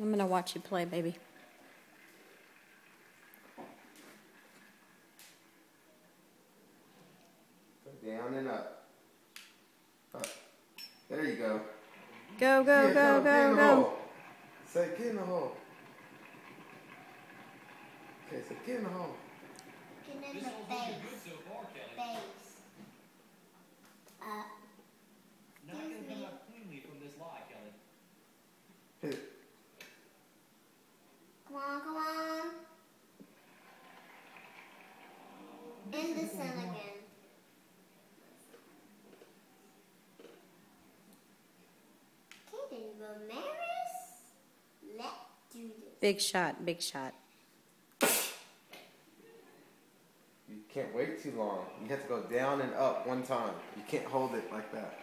I'm gonna watch you play, baby. Down and up. Up. There you go. Go, go, Yeah, go, get go, go. Say, get in the hole. Okay, so get in the hole. Get in the hole's looking base. good so far, Kelly. Base. Uh, Not gonna come up cleanly from this lie, Kelly. Hit it. come on, come on. In the sun again. Kaden Ramirez. Let's do this. Big shot, big shot. You can't wait too long. You have to go down and up one time. You can't hold it like that.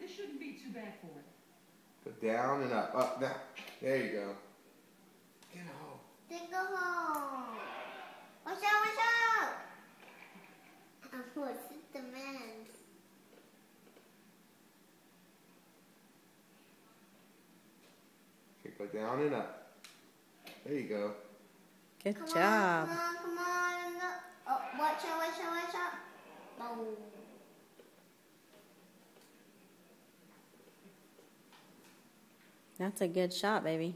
This shouldn't be too bad for it. Go down and up. Up, down. There you go. Get in Like down and up. There you go. Good come job. On, come on, come on. Oh, watch out, watch out, watch out. That's a good shot, baby.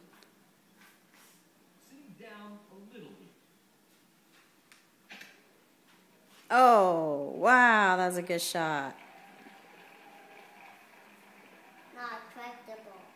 Oh, wow, that's a good shot. Not attractable.